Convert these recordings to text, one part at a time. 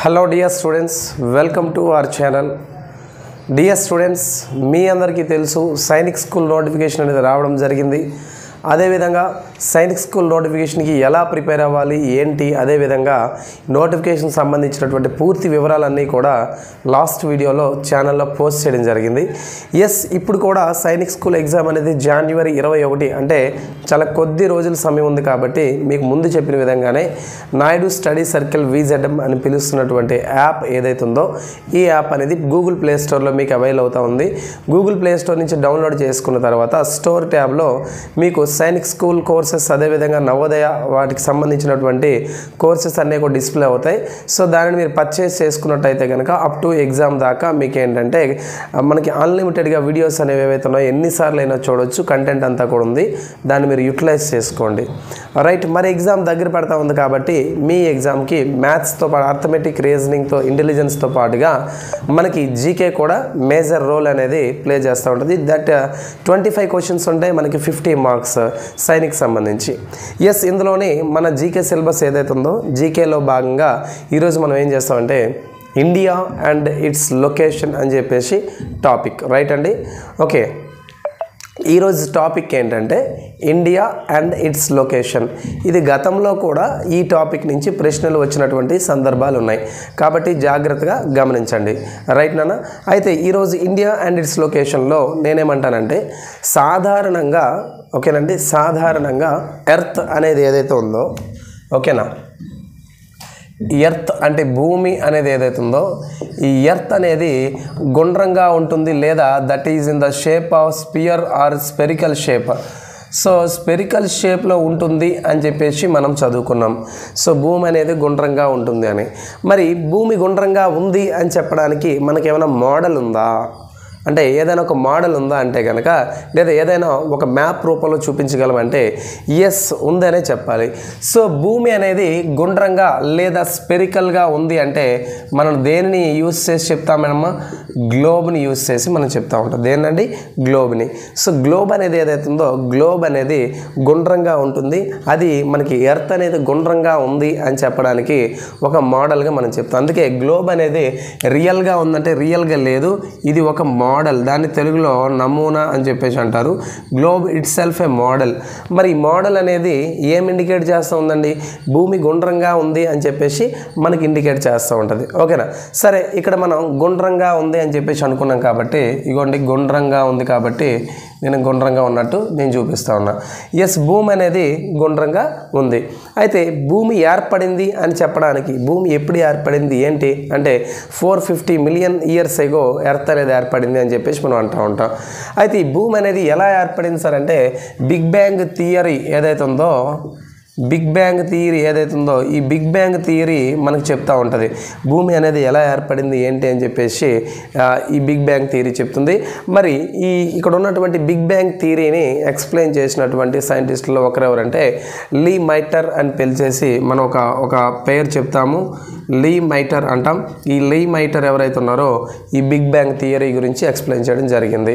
Hello dear students welcome to our channel dear students మీ అందరికీ తెలుసు Sainik school notification అనేది రావడం జరిగింది. అదేవిధంగా సైనిక్ స్కూల్ నోటిఫికేషన్కి ఎలా ప్రిపేర్ అవ్వాలి ఏంటి అదేవిధంగా నోటిఫికేషన్ సంబంధించినటువంటి పూర్తి వివరాలన్నీ కూడా లాస్ట్ వీడియోలో ఛానల్లో పోస్ట్ చేయడం జరిగింది. ఎస్ ఇప్పుడు కూడా సైనిక్ స్కూల్ ఎగ్జామ్ అనేది జనవరి ఇరవై ఒకటి. అంటే చాలా కొద్ది రోజుల సమయం ఉంది కాబట్టి మీకు ముందు చెప్పిన విధంగానే నాయుడు స్టడీ సర్కిల్ విజెడ్ఎం అని పిలుస్తున్నటువంటి యాప్ ఏదైతే ఉందో ఈ యాప్ అనేది గూగుల్ ప్లే స్టోర్లో మీకు అవైల్ అవుతా ఉంది. గూగుల్ ప్లే స్టోర్ నుంచి డౌన్లోడ్ చేసుకున్న తర్వాత స్టోర్ ట్యాబ్లో మీకు సైనిక్ స్కూల్ కోర్స్ కోర్సెస్ అదేవిధంగా నవోదయ వాటికి సంబంధించినటువంటి కోర్సెస్ అన్నీ కూడా డిస్ప్లే అవుతాయి. సో దానిని మీరు పర్చేస్ చేసుకున్నట్టయితే కనుక అప్ టు ఎగ్జామ్ దాకా మీకు ఏంటంటే మనకి అన్లిమిటెడ్గా వీడియోస్ అనేవి ఏవైతే ఉన్నాయో ఎన్నిసార్లు అయినా చూడొచ్చు కంటెంట్ అంతా కూడా ఉంది. దాన్ని మీరు యూటిలైజ్ చేసుకోండి. రైట్ మరి ఎగ్జామ్ దగ్గర పడతా ఉంది కాబట్టి మీ ఎగ్జామ్కి మ్యాథ్స్తో పాటు అర్థమెటిక్ రీజనింగ్తో ఇంటెలిజెన్స్తో పాటుగా మనకి జీకే కూడా మేజర్ రోల్ అనేది ప్లే చేస్తూ ఉంటుంది. దట్ ట్వంటీ ఫైవ్ క్వశ్చన్స్ ఉంటాయి మనకి ఫిఫ్టీ మార్క్స్ సైనిక్ సంబంధించి. ఎస్ ఇందులోనే మన జీకే సిలబస్ ఏదైతే ఉందో జీకేలో భాగంగా ఈరోజు మనం ఏం చేస్తామంటే ఇండియా అండ్ ఇట్స్ లొకేషన్ అని చెప్పేసి టాపిక్ రైట్ అండి? ఓకే ఈరోజు టాపిక్ ఏంటంటే ఇండియా అండ్ ఇట్స్ లొకేషన్. ఇది గతంలో కూడా ఈ టాపిక్ నుంచి ప్రశ్నలు వచ్చినటువంటి సందర్భాలు ఉన్నాయి. కాబట్టి జాగ్రత్తగా గమనించండి. రైట్ నాన్న? అయితే ఈరోజు ఇండియా అండ్ ఇట్స్ లొకేషన్లో నేనేమంటానంటే సాధారణంగా ఓకేనండి? సాధారణంగా ఎర్త్ అనేది ఏదైతే ఉందో ఓకేనా? ఎర్త్ అంటే భూమి అనేది ఏదైతుందో ఉందో ఈ ఎర్త్ అనేది గుండ్రంగా ఉంటుంది లేదా that is in the shape of sphere or spherical shape so spherical షేప్లో ఉంటుంది అని చెప్పేసి మనం చదువుకున్నాం. సో భూమి అనేది గుండ్రంగా ఉంటుంది అని. మరి భూమి గుండ్రంగా ఉంది అని చెప్పడానికి మనకి ఏమైనా మోడల్ ఉందా? అంటే ఏదైనా ఒక మోడల్ ఉందా అంటే కనుక లేదా ఏదైనా ఒక మ్యాప్ రూపంలో చూపించగలమంటే ఎస్ ఉందనే చెప్పాలి. సో భూమి అనేది గుండ్రంగా లేదా స్పెరికల్గా ఉంది అంటే మనం దేనిని యూస్ చేసి చెప్తామేనమ్మా? గ్లోబ్ని యూస్ చేసి మనం చెప్తా ఉంటాం. దేనండి గ్లోబ్ని. సో గ్లోబ్ అనేది ఏదైతే ఉందో గ్లోబ్ అనేది గుండ్రంగా ఉంటుంది. అది మనకి ఎర్త్ అనేది గుండ్రంగా ఉంది అని చెప్పడానికి ఒక మోడల్గా మనం చెప్తాం. అందుకే గ్లోబ్ అనేది రియల్గా ఉందంటే రియల్గా లేదు. ఇది ఒక మోడల్. మోడల్. దాన్ని తెలుగులో నమూనా అని చెప్పేసి అంటారు. Globe itself a model. మరి ఈ మోడల్ అనేది ఏం ఇండికేట్ చేస్తూ ఉందండి? భూమి గుండ్రంగా ఉంది అని చెప్పేసి మనకి ఇండికేట్ చేస్తూ ఉంటుంది. ఓకేనా? సరే ఇక్కడ మనం గుండ్రంగా ఉంది అని చెప్పేసి అనుకున్నాం కాబట్టి ఇగోండి గుండ్రంగా ఉంది కాబట్టి నేను గుండ్రంగా ఉన్నట్టు నేను చూపిస్తా ఉన్నా. ఎస్ భూమి అనేది గుండ్రంగా ఉంది. అయితే భూమి ఏర్పడింది అని చెప్పడానికి భూమి ఎప్పుడు ఏర్పడింది ఏంటి? అంటే four fifty million years ago earth అనేది ఏర్పడింది అని చెప్పేసి మనం అంటూ ఉంటాం. అయితే ఈ భూమి అనేది ఎలా ఏర్పడింది సార్? అంటే బిగ్ బ్యాంగ్ థియరీ ఏదైతే ఉందో బిగ్ బ్యాంగ్ థియరీ ఏదైతే ఉందో ఈ బిగ్ బ్యాంగ్ థియరీ మనకు చెప్తా ఉంటుంది. భూమి అనేది ఎలా ఏర్పడింది ఏంటి అని చెప్పేసి ఈ బిగ్ బ్యాంగ్ థియరీ చెప్తుంది. మరి ఈ ఇక్కడ ఉన్నటువంటి బిగ్ బ్యాంగ్ థియరీని ఎక్స్ప్లెయిన్ చేసినటువంటి సైంటిస్టుల్లో ఒకరెవరంటే లీ మైటర్ అని పిలిచేసి మనం ఒక ఒక పేరు చెప్తాము. లీ మైటర్ అంటాం. ఈ లీ మైటర్ ఎవరైతే ఉన్నారో ఈ బిగ్ బ్యాంగ్ థియరీ గురించి ఎక్స్ప్లెయిన్ చేయడం జరిగింది.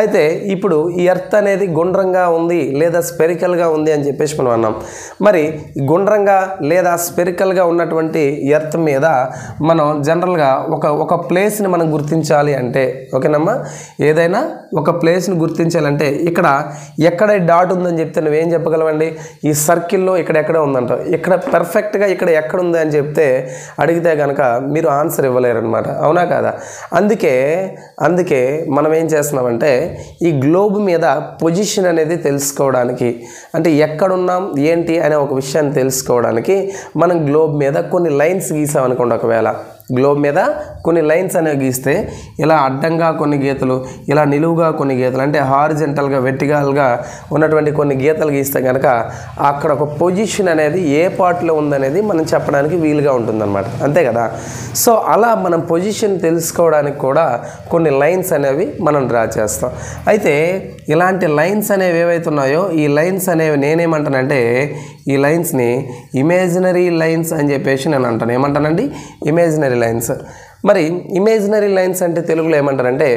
అయితే ఇప్పుడు ఈ ఎర్త్ అనేది గుండ్రంగా ఉంది లేదా స్పెరికల్గా ఉంది అని చెప్పేసి మనం అన్నాం. మరి గుండ్రంగా లేదా స్పెరికల్గా ఉన్నటువంటి ఎర్త్ మీద మనం జనరల్గా ఒక ఒక ప్లేస్ని మనం గుర్తించాలి అంటే ఓకేనమ్మా? ఏదైనా ఒక ప్లేస్ని గుర్తించాలంటే ఇక్కడ ఎక్కడ డాట్ ఉందని చెప్తే నువ్వేం చెప్పగలవండి? ఈ సర్కిల్లో ఇక్కడెక్కడ ఉందంట. ఉందంటావు ఇక్కడ పర్ఫెక్ట్గా ఇక్కడ ఎక్కడ ఉంది అని చెప్తే అడిగితే కనుక మీరు ఆన్సర్ ఇవ్వలేరనమాట అవునా కాదా? అందుకే అందుకే మనం ఏం చేస్తున్నామంటే ఈ గ్లోబ్ మీద పొజిషన్ అనేది తెలుసుకోవడానికి అంటే ఎక్కడున్నాం ఏంటి అనే ఒక విషయాన్ని తెలుసుకోవడానికి మనం గ్లోబ్ మీద కొన్ని లైన్స్ గీసామనుకోండి ఒకవేళ. గ్లోబ్ మీద కొన్ని లైన్స్ అనేవి గీస్తే ఇలా అడ్డంగా కొన్ని గీతలు ఇలా నిలువుగా కొన్ని గీతలు అంటే హారిజెంటల్గా వెర్టికల్గా ఉన్నటువంటి కొన్ని గీతలు గీస్తే కనుక అక్కడ ఒక పొజిషన్ అనేది ఏ పార్ట్లో ఉందనేది మనం చెప్పడానికి వీలుగా ఉంటుందన్నమాట. అంతే కదా? సో అలా మనం పొజిషన్ తెలుసుకోవడానికి కూడా కొన్ని లైన్స్ అనేవి మనం డ్రా చేస్తాం. అయితే ఇలాంటి లైన్స్ అనేవి ఏవైతే ఉన్నాయో ఈ లైన్స్ అనేవి నేనేమంటానంటే ఈ లైన్స్ని ఇమేజినరీ లైన్స్ అని చెప్పేసి నేను అంటాను. ఏమంటానండి? ఇమేజినరీ లైన్స్ మరి ఇమేజినరీ లైన్స్ అంటే తెలుగులో ఏమంటారంటే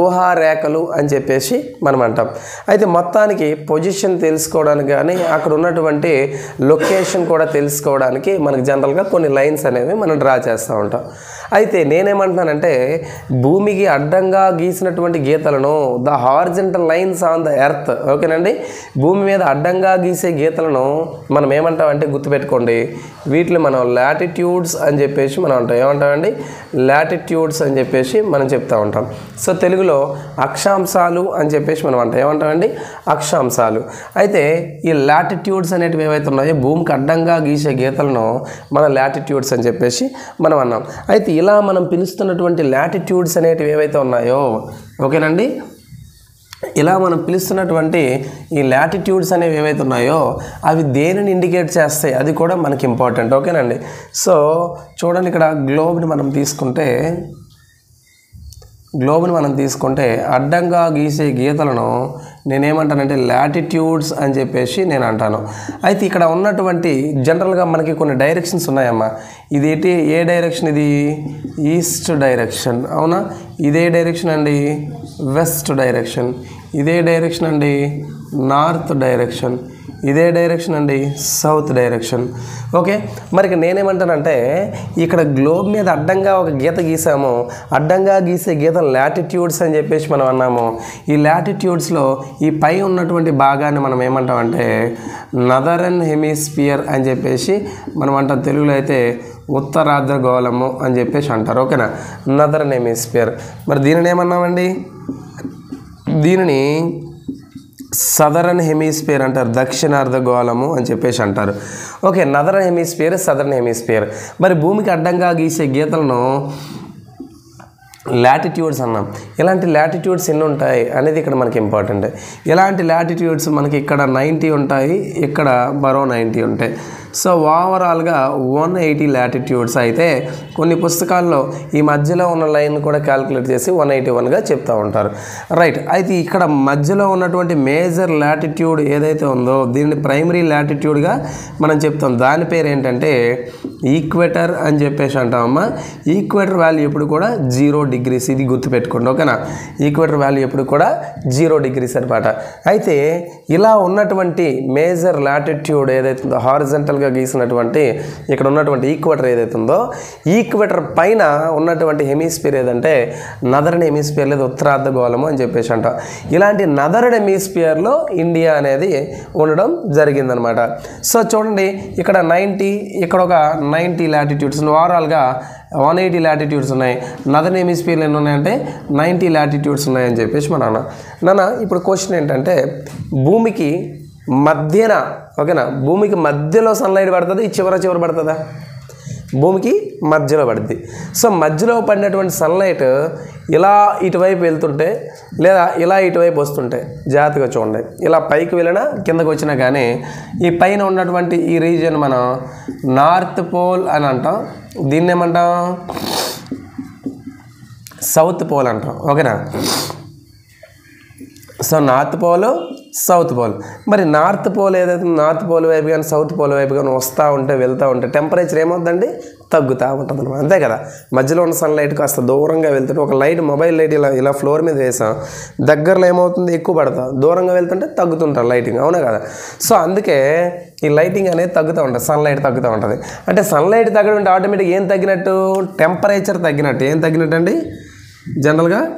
ఊహా రేఖలు అని చెప్పేసి మనం అంటాం. అయితే మొత్తానికి పొజిషన్ తెలుసుకోవడానికి కానీ అక్కడ ఉన్నటువంటి లొకేషన్ కూడా తెలుసుకోవడానికి మనకు జనరల్గా కొన్ని లైన్స్ అనేవి మనం డ్రా చేస్తూ ఉంటాం. అయితే నేనేమంటున్నానంటే భూమికి అడ్డంగా గీసినటువంటి గీతలను the horizontal lines on the earth ఓకేనండి? భూమి మీద అడ్డంగా గీసే గీతలను మనం ఏమంటామంటే గుర్తుపెట్టుకోండి. వీటిని మనం లాటిట్యూడ్స్ అని చెప్పేసి మనం అంటాం. ఏమంటామండి? లాటిట్యూడ్స్ అని చెప్పేసి మనం చెప్తూ ఉంటాం. సో తెలుగులో అక్షాంశాలు అని చెప్పేసి మనం అంటాం. ఏమంటామండి? అక్షాంశాలు. అయితే ఈ లాటిట్యూడ్స్ అనేటివి ఏవైతే ఉన్నాయో భూమికి అడ్డంగా గీసే గీతలను మన లాటిట్యూడ్స్ అని చెప్పేసి మనం అన్నాం. అయితే ఇలా మనం పిలుస్తున్నటువంటి లాటిట్యూడ్స్ అనేటివి ఏవైతే ఉన్నాయో ఓకేనండి? ఇలా మనం పిలుస్తున్నటువంటి ఈ లాటిట్యూడ్స్ అనేవి ఏవైతే ఉన్నాయో అవి దేనిని ఇండికేట్ చేస్తాయి? అది కూడా మనకి ఇంపార్టెంట్ ఓకేనండి సో చూడండి ఇక్కడ గ్లోబ్ని మనం తీసుకుంటే గ్లోబ్ని మనం తీసుకుంటే అడ్డంగా గీసే గీతలను నేనేమంటానంటే లాటిట్యూడ్స్ అని చెప్పేసి నేను అంటాను అయితే ఇక్కడ ఉన్నటువంటి జనరల్గా మనకి కొన్ని డైరెక్షన్స్ ఉన్నాయమ్మా. ఇది ఏంటి? ఏ డైరెక్షన్ ఇది? East direction. అవునా? ఇదే డైరెక్షన్ అండి? West direction. ఇదే డైరెక్షన్ అండి నార్త్ డైరెక్షన్ ఇదే డైరెక్షన్ అండి సౌత్ డైరెక్షన్ ఓకే మరి ఇక నేనేమంటానంటే ఇక్కడ గ్లోబ్ మీద అడ్డంగా ఒక గీత గీసాము. అడ్డంగా గీసే గీత లాటిట్యూడ్స్ అని చెప్పేసి మనం అన్నాము. ఈ లాటిట్యూడ్స్లో ఈ పై ఉన్నటువంటి భాగాన్ని మనం ఏమంటామంటే నదరన్ హెమిస్పియర్ అని చెప్పేసి మనం అంటాం. తెలుగులో అయితే ఉత్తరార్ధగోళము అని చెప్పేసి అంటారు. ఓకేనా నదరన్ హెమిస్పియర్ మరి దీనిని ఏమన్నామండి? దీనిని సదరన్ హెమిస్పియర్ అంటారు. దక్షిణార్ధగోళము అని చెప్పేసి అంటారు. Okay northern hemisphere southern hemisphere. మరి భూమికి అడ్డంగా గీసే గీతలను లాటిట్యూడ్స్ అన్నాం. ఇలాంటి లాటిట్యూడ్స్ ఎన్ని ఉంటాయి అనేది ఇక్కడ మనకి ఇంపార్టెంట్ ఇలాంటి లాటిట్యూడ్స్ మనకి ఇక్కడ నైంటీ ఉంటాయి ఇక్కడ బరో నైంటీ ఉంటాయి. సో ఓవరాల్గా వన్ ఎయిటీ లాటిట్యూడ్స్ అయితే కొన్ని పుస్తకాల్లో ఈ మధ్యలో ఉన్న లైన్ కూడా క్యాలిక్యులేట్ చేసి వన్ ఎయిటీ వన్గా చెప్తూ ఉంటారు. రైట్ అయితే ఇక్కడ మధ్యలో ఉన్నటువంటి మేజర్ లాటిట్యూడ్ ఏదైతే ఉందో దీన్ని ప్రైమరీ లాటిట్యూడ్గా మనం చెప్తాం. దాని పేరు ఏంటంటే ఈక్వేటర్ అని చెప్పేసి అంటామమ్మా ఈక్వేటర్ వాల్యూ ఎప్పుడు కూడా జీరో డిగ్రీస్ ఇది గుర్తుపెట్టుకోండి ఓకేనా? ఈక్వేటర్ వాల్యూ ఎప్పుడు కూడా జీరో డిగ్రీస్ అనమాట అయితే ఇలా ఉన్నటువంటి మేజర్ లాటిట్యూడ్ ఏదైతే ఉందో గీసినటువంటి ఇక్కడ ఉన్నటువంటి ఈక్వేటర్ ఏదైతే ఉందో ఈక్వేటర్ పైన ఉన్నటువంటి హెమిస్పియర్ ఏదంటే నదరన్ హెమిస్పియర్ లేదా ఉత్తరార్ధగోళము అని చెప్పేసి అంట. ఇలాంటి నదరన్ హెమిస్పియర్లో ఇండియా అనేది ఉండడం జరిగిందనమాట సో చూడండి ఇక్కడ నైంటీ ఇక్కడ ఒక నైంటీ లాటిట్యూడ్స్ ఓవరాల్గా వన్ ఎయిటీ లాటిట్యూడ్స్ ఉన్నాయి. నదర్ హెమిస్ఫియర్లు ఎన్ని ఉన్నాయంటే నైంటీ లాటిట్యూడ్స్ ఉన్నాయని చెప్పేసి మా నాన్న. నాన్న ఇప్పుడు క్వశ్చన్ ఏంటంటే భూమికి మధ్యన ఓకేనా? భూమికి మధ్యలో సన్లైట్ పడుతుంది? ఈ చివర చివర పడుతుందా? భూమికి మధ్యలో పడుద్ది. సో మధ్యలో పడినటువంటి సన్లైట్ ఇలా ఇటువైపు వెళ్తుంటే లేదా ఇలా ఇటువైపు వస్తుంటే జాగ్రత్తగా చూడండి. ఇలా పైకి వెళ్ళినా కిందకు వచ్చినా కానీ ఈ పైన ఉన్నటువంటి ఈ రీజియన్ మనం నార్త్ పోల్ అని అంటాం. దీన్ని ఏమంటాం? సౌత్ పోల్ అంటాం. ఓకేనా? So north pole south pole. మరి నార్త్ పోల్ ఏదైతే నార్త్ పోల్ వైపు కానీ సౌత్ పోల్ వైపు కానీ వస్తూ ఉంటే వెళ్తూ ఉంటే టెంపరేచర్ ఏమవుతుందండి? తగ్గుతూ ఉంటుంది అనమాట అంతే కదా? మధ్యలో ఉన్న సన్లైట్ కాస్త దూరంగా వెళ్తుంటే ఒక లైట్ మొబైల్ లైట్ ఇలా ఇలా ఫ్లోర్ మీద వేసాం. దగ్గరలో ఏమవుతుంది? ఎక్కువ పడతా. దూరంగా వెళ్తుంటే తగ్గుతుంటారు లైటింగ్ అవునా కదా? సో అందుకే ఈ లైటింగ్ అనేది తగ్గుతూ ఉంటుంది. సన్లైట్ తగ్గుతూ ఉంటుంది. అంటే సన్లైట్ తగ్గడం ఆటోమేటిక్ ఏం తగ్గినట్టు? టెంపరేచర్ తగ్గినట్టు. ఏం తగ్గినట్టు అండి జనరల్గా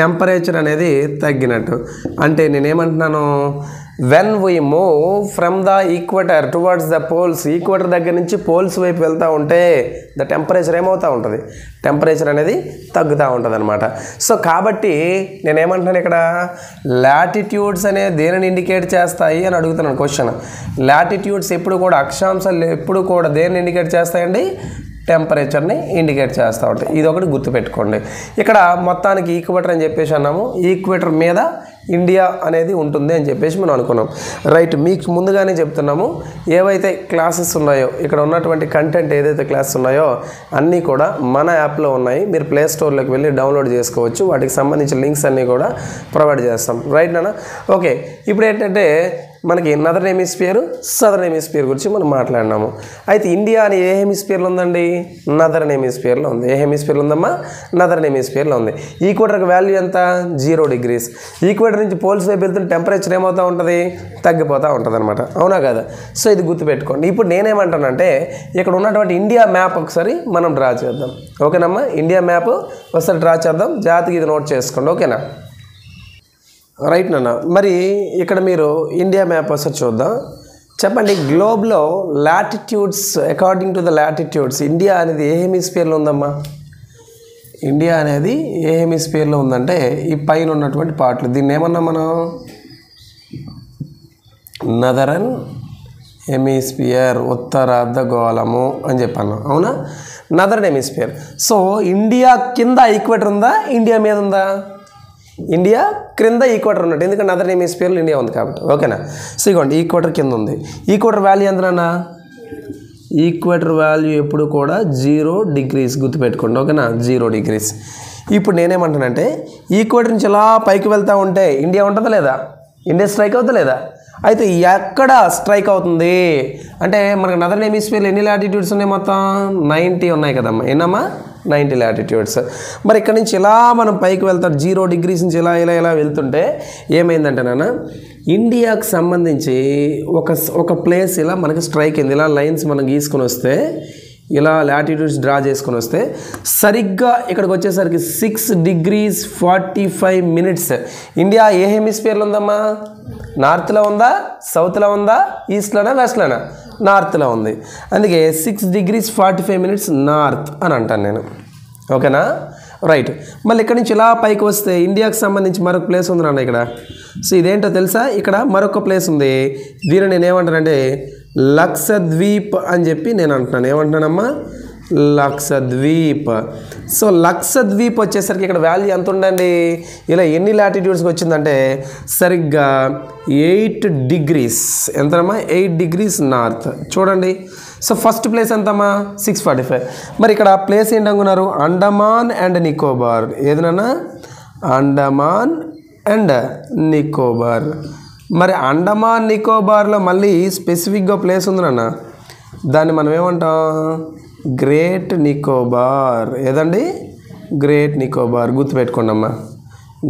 టెంపరేచర్ అనేది తగ్గినట్టు. అంటే నేనేమంటున్నాను when we move from the equator towards the poles equator దగ్గర నుంచి పోల్స్ వైపు వెళ్తూ ఉంటే ద టెంపరేచర్ ఏమవుతూ ఉంటుంది? టెంపరేచర్ అనేది తగ్గుతూ ఉంటుంది అనమాట సో కాబట్టి నేనేమంటున్నాను ఇక్కడ లాటిట్యూడ్స్ అనే దేనిని ఇండికేట్ చేస్తాయి అని అడుగుతున్నాను క్వశ్చన్ లాటిట్యూడ్స్ ఎప్పుడు కూడా అక్షాంశాలు ఎప్పుడు కూడా దేనిని ఇండికేట్ చేస్తాయండి? టెంపరేచర్ని ఇండికేట్ చేస్తూ ఉంటాయి. ఇది ఒకటి గుర్తుపెట్టుకోండి. ఇక్కడ మొత్తానికి ఈక్వేటర్ అని చెప్పేసి అన్నాము. ఈక్వేటర్ మీద ఇండియా అనేది ఉంటుంది అని చెప్పేసి మనం అనుకున్నాం. రైట్ మీకు ముందుగానే చెప్తున్నాము. ఏవైతే క్లాసెస్ ఉన్నాయో ఇక్కడ ఉన్నటువంటి కంటెంట్ ఏదైతే క్లాసెస్ ఉన్నాయో అన్నీ కూడా మన యాప్లో ఉన్నాయి. మీరు ప్లే స్టోర్లోకి వెళ్ళి డౌన్లోడ్ చేసుకోవచ్చు. వాటికి సంబంధించిన లింక్స్ అన్నీ కూడా ప్రొవైడ్ చేస్తాం. రైట్ నాన్న? ఓకే. ఇప్పుడు ఏంటంటే మనకి నదర్ హెమిస్ఫియర్ సదర్న్ హెమిస్ఫియర్ గురించి మనం మాట్లాడినాము. అయితే ఇండియా అని ఏ హెమిస్ఫియర్లో ఉందండి? నదర్న్ హెమిస్ఫియర్లో ఉంది. ఏ హెమిస్ఫియర్లో ఉందమ్మా? నదర్న్ హెమిస్ఫియర్లో ఉంది. ఈక్వేటర్కి వాల్యూ ఎంత? జీరో డిగ్రీస్ ఈక్వేటర్ నుంచి పోల్స్ వైపు వెళ్తున్న టెంపరేచర్ ఏమవుతూ ఉంటుంది? తగ్గిపోతూ ఉంటుంది అనమాట అవునా కదా? సో ఇది గుర్తుపెట్టుకోండి. ఇప్పుడు నేనేమంటానంటే ఇక్కడ ఉన్నటువంటి ఇండియా మ్యాప్ ఒకసారి మనం డ్రా చేద్దాం. ఓకేనమ్మా? ఇండియా మ్యాప్ ఒకసారి డ్రా చేద్దాం. జాతికి ఇది నోట్ చేసుకోండి. ఓకేనా? రైట్ నాన్న. మరి ఇక్కడ మీరు ఇండియా మ్యాప్ ఒకసారి చూద్దాం. చెప్పండి గ్లోబ్లో latitudes according to the latitudes India అనేది ఏ హెమిస్ఫియర్లో ఉందమ్మా? ఇండియా అనేది ఏ హెమిస్ఫియర్లో ఉందంటే ఈ పైన ఉన్నటువంటి పార్ట్లు. దీన్ని ఏమన్నా మనం? నదరన్ హెమిస్ఫియర్ ఉత్తర అర్ధగోళము అని చెప్పాను అవునా? Northern hemisphere. సో ఇండియా కింద ఈక్వేటర్ ఉందా? ఇండియా మీద ఉందా? ఇండియా క్రింద ఈక్వేటర్ ఉన్నట్టు. ఎందుకంటే నదరన్ హెమిస్ఫియర్లో ఇండియా ఉంది కాబట్టి. ఓకేనా? సో ఇగోండి కింద ఉంది. ఈక్వేటర్ వాల్యూ ఎంతనా ఈక్వేటర్ వాల్యూ ఎప్పుడు కూడా జీరో డిగ్రీస్ గుర్తుపెట్టుకోండి. ఓకేనా? జీరో డిగ్రీస్ ఇప్పుడు నేనేమంటానంటే ఈక్వేటర్ నుంచి ఇలా పైకి వెళ్తూ ఉంటే ఇండియా ఉంటుందా లేదా? ఇండియా స్ట్రైక్ అవుతా లేదా? అయితే ఎక్కడ స్ట్రైక్ అవుతుంది? అంటే మనకు నదర్ హెమిస్ఫియర్లో ఎన్ని లాటిట్యూడ్స్ ఉన్నాయి మొత్తం? నైంటీ ఉన్నాయి కదమ్మా. ఏనమ్మా నైంటీ లాటిట్యూడ్స్ మరి ఇక్కడ నుంచి ఇలా మనం పైకి వెళ్తాం? జీరో డిగ్రీస్ నుంచి ఇలా ఇలా ఇలా వెళ్తుంటే ఏమైందంటే నాన్న ఇండియాకు సంబంధించి ఒక ఒక ప్లేస్ ఇలా మనకి స్ట్రైక్ అయింది. ఇలా లైన్స్ మనం గీసుకొని వస్తే ఇలా లాటిట్యూడ్స్ డ్రా చేసుకొని వస్తే సరిగ్గా ఇక్కడికి వచ్చేసరికి six degrees forty five minutes India ఏ హెమిస్ఫియర్లో ఉందమ్మా? నార్త్లో ఉందా? సౌత్లో ఉందా? ఈస్ట్లోనా వెస్ట్లోనా నార్త్లో ఉంది. అందుకే six degrees forty five minutes north అని అంటాను నేను. ఓకేనా? రైట్ మళ్ళీ ఇక్కడ నుంచి ఇలా పైకి వస్తే ఇండియాకి సంబంధించి మరొక ప్లేస్ ఉంది నాన్న ఇక్కడ. సో ఇదేంటో తెలుసా? ఇక్కడ మరొక ప్లేస్ ఉంది. దీన్ని నేను ఏమంటానంటే లక్షద్వీప్ అని చెప్పి నేను అంటున్నాను. ఏమంటున్నానమ్మా? లక్షద్వీప్. సో లక్షద్వీప్ వచ్చేసరికి ఇక్కడ వాల్యూ ఎంత ఉండండి ఇలా ఎన్ని లాటిట్యూడ్స్కి వచ్చిందంటే సరిగ్గా ఎయిట్ డిగ్రీస్ ఎంతమ్మా ఎయిట్ డిగ్రీస్ నార్త్ చూడండి. సో ఫస్ట్ ప్లేస్ ఎంతమ్మా? సిక్స్ ఫార్టీ ఫైవ్ మరి ఇక్కడ ప్లేస్ ఏంటనుకున్నారు? అండమాన్ అండ్ నికోబార్. ఏదైనా అండమాన్ అండ్ నికోబార్. మరి అండమాన్ నికోబార్లో మళ్ళీ స్పెసిఫిక్గా ప్లేస్ ఉంది నాన్న. దాన్ని మనం ఏమంటాం? గ్రేట్ నికోబార్. ఏదండి? గ్రేట్ నికోబార్. గుర్తుపెట్టుకోండి అమ్మా.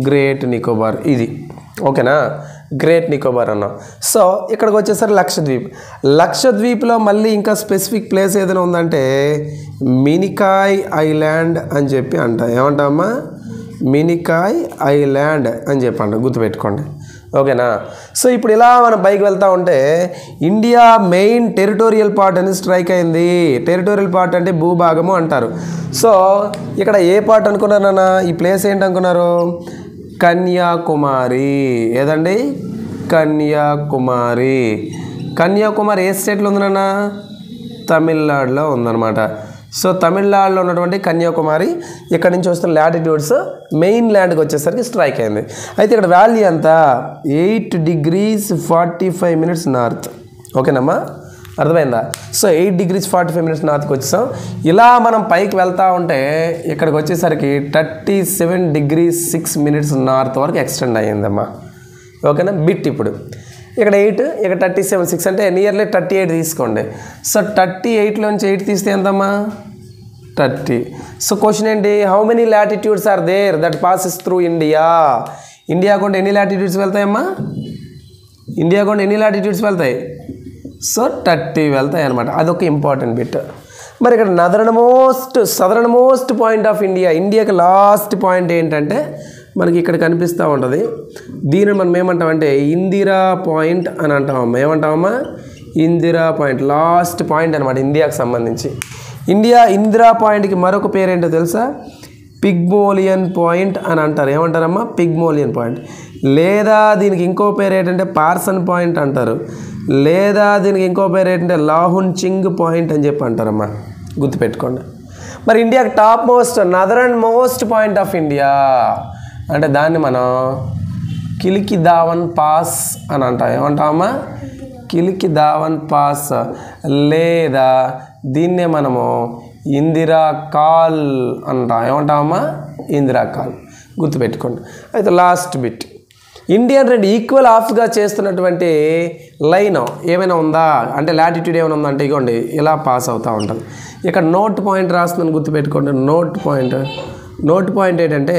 గ్రేట్ నికోబార్. ఇది. ఓకేనా? గ్రేట్ నికోబార్ అన్నాం. సో ఇక్కడికి వచ్చేసరికి లక్షద్వీప్. లక్షద్వీప్లో మళ్ళీ ఇంకా స్పెసిఫిక్ ప్లేస్ ఏదైనా ఉందంటే మినికాయ్ ఐలాండ్ అని చెప్పి అంట. ఏమంటామమ్మా మినికాయ్ ఐలాండ్ అని చెప్పండి గుర్తుపెట్టుకోండి. ఓకేనా? సో ఇప్పుడు ఇలా మనం పైకి వెళ్తా ఉంటే ఇండియా మెయిన్ టెరిటోరియల్ పార్ట్ అనేది స్ట్రైక్ అయింది. టెరిటోరియల్ పార్ట్ అంటే భూభాగము అంటారు. సో ఇక్కడ ఏ పార్ట్ అనుకున్నారన్నా ఈ ప్లేస్ ఏంటనుకున్నారు కన్యాకుమారి. ఏదండి? కన్యాకుమారి. కన్యాకుమారి ఏ స్టేట్లో ఉంది నాన్న? తమిళనాడులో ఉందన్నమాట. సో తమిళనాడులో ఉన్నటువంటి కన్యాకుమారి ఇక్కడ నుంచి వస్తున్న లాటిట్యూడ్స్ మెయిన్ ల్యాండ్కి వచ్చేసరికి స్ట్రైక్ అయింది. అయితే ఇక్కడ వ్యాలీ అంత eight degrees forty five minutes north ఓకేనమ్మా? అర్థమైందా? So eight degrees forty five minutes నార్త్కి వచ్చేసాం. ఇలా మనం పైకి వెళ్తూ ఉంటే ఇక్కడికి వచ్చేసరికి thirty seven degrees six minutes north వరకు ఎక్స్టెండ్ అయ్యిందమ్మా. ఓకేనా? బిట్ ఇప్పుడు. ఇక్కడ ఎయిట్ ఇక్కడ థర్టీ సెవెన్ సిక్స్ అంటే నియర్లీ థర్టీ ఎయిట్ తీసుకోండి. సో థర్టీ ఎయిట్లోంచి ఎయిట్ తీస్తే ఎంతమ్మా? థర్టీ. సో క్వశ్చన్ ఏంటి? How many latitudes are there that passes through India India కూడా ఎన్ని లాటిట్యూడ్స్ వెళ్తాయమ్మా? ఇండియా కూడా ఎన్ని లాటిట్యూడ్స్ వెళ్తాయి? సో థర్టీ వెళ్తాయి అనమాట అదొక ఇంపార్టెంట్ బిట్ మరి ఇక్కడ northern most southern most point of India ఇండియాకి లాస్ట్ పాయింట్ ఏంటంటే మనకి ఇక్కడ కనిపిస్తూ ఉంటుంది. దీనిని మనం ఏమంటామంటే ఇందిరా పాయింట్ అని అంటామమ్మా ఏమంటామమ్మా? ఇందిరా పాయింట్. లాస్ట్ పాయింట్ అనమాట ఇండియాకి సంబంధించి. ఇండియా ఇందిరా పాయింట్కి మరొక పేరేంటో తెలుసా? పిగ్మోలియన్ పాయింట్ అని అంటారు. ఏమంటారమ్మా? Pygmalion point. లేదా దీనికి ఇంకో పేరు ఏంటంటే పార్సన్ పాయింట్ అంటారు. లేదా దీనికి ఇంకో పేరు ఏంటంటే లాహున్ చింగ్ పాయింట్ అని చెప్పి అంటారమ్మా. గుర్తుపెట్టుకోండి. మరి ఇండియాకి top most northern and most point of India. అంటే దాన్ని మనం కిలికి దావన్ పాస్ అని అంటాం. ఏమంటామా కిలికి దావన్ పాస్. లేదా దీన్నే మనము ఇందిరా కాల్ అంటాం. ఏమంటామా ఇందిరా కాల్. గుర్తుపెట్టుకోండి. అయితే last bit. Indian red equal ఆఫ్గా చేస్తున్నటువంటి లైన్ ఏమైనా ఉందా? అంటే లాటిట్యూడ్ ఏమైనా ఉందా? అంటే ఇగోండి ఇలా పాస్ అవుతూ ఉంటుంది. ఇక్కడ నోట్ పాయింట్ రాస్తుందని గుర్తుపెట్టుకోండి. Note point. నోట్ పాయింట్ ఏంటంటే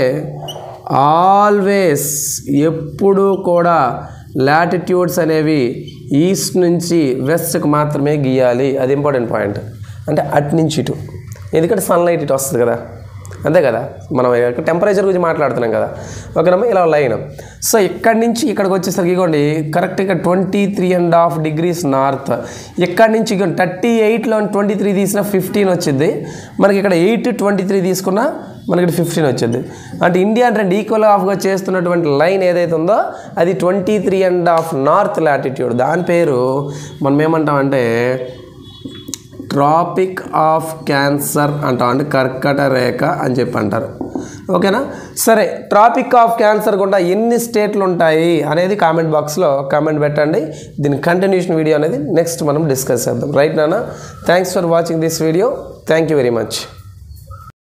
ఆల్వేస్ ఎప్పుడూ కూడా లాటిట్యూడ్స్ అనేవి ఈస్ట్ నుంచి వెస్ట్కి మాత్రమే గీయాలి. అది ఇంపార్టెంట్ పాయింట్. అంటే అటు నుంచి ఇటు. ఎందుకంటే సన్లైట్ ఇటు వస్తుంది కదా. అంతే కదా? మనం టెంపరేచర్ గురించి మాట్లాడుతున్నాం కదా. ఓకేనమ్మా ఇలా లైన్. సో ఇక్కడి నుంచి ఇక్కడికి వచ్చేసరికి ఇగోండి కరెక్ట్గా twenty three and half degrees north ఇక్కడి నుంచి ఇగోండి థర్టీ ఎయిట్లో ట్వంటీ త్రీ తీసిన ఫిఫ్టీన్ వచ్చింది. మనకి ఇక్కడ ఎయిట్ ట్వంటీ త్రీ తీసుకున్నా మనకి ఫిఫ్టీన్ వచ్చింది. అంటే ఇండియా రెండు ఈక్వల్ ఆఫ్గా చేస్తున్నటువంటి లైన్ ఏదైతే ఉందో అది twenty three and half north latitude దాని పేరు మనం ఏమంటామంటే ట్రాపిక్ ఆఫ్ క్యాన్సర్ అంటాం అంటే కర్కట రేఖ అని చెప్పి అంటారు. ఓకేనా? సరే ట్రాపిక్ ఆఫ్ క్యాన్సర్ గుండా ఎన్ని స్టేట్లు ఉంటాయి అనేది కామెంట్ బాక్స్లో కామెంట్ పెట్టండి. దీని కంటిన్యూషన్ వీడియో అనేది నెక్స్ట్ మనం డిస్కస్ చేద్దాం. రైట్ నాన్న? Thanks for watching this video thank you very much